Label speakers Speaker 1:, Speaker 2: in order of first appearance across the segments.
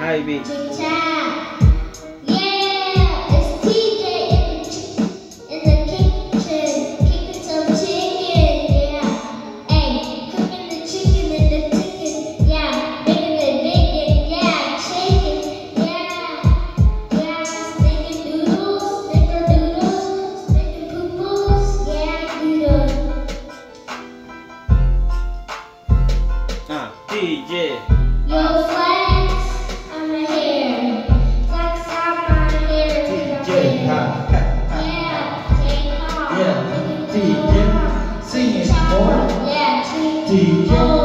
Speaker 1: Hi, B.
Speaker 2: Oh.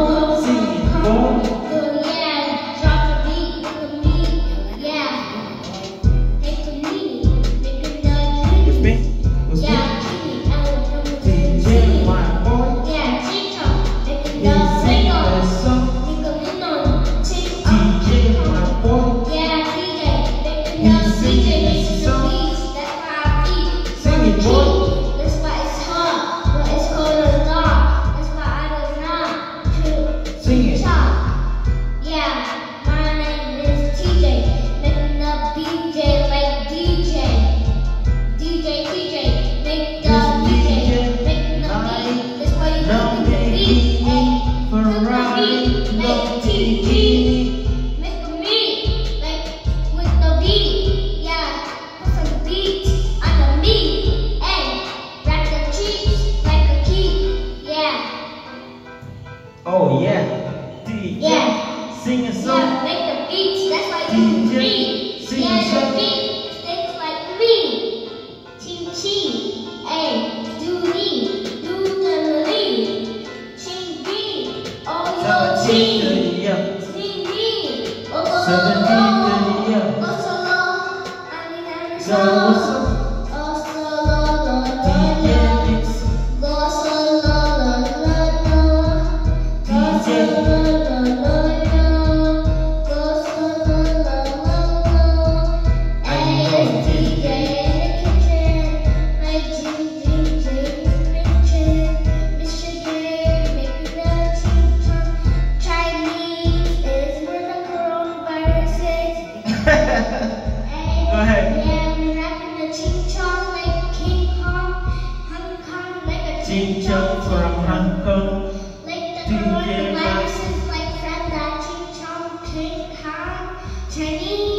Speaker 2: 像春天一样，我走了，啊，你带
Speaker 3: 着我。from Hong Kong.
Speaker 2: Like the coronavirus is like from that Ching Chong Ching Kong Chinese.